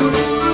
Música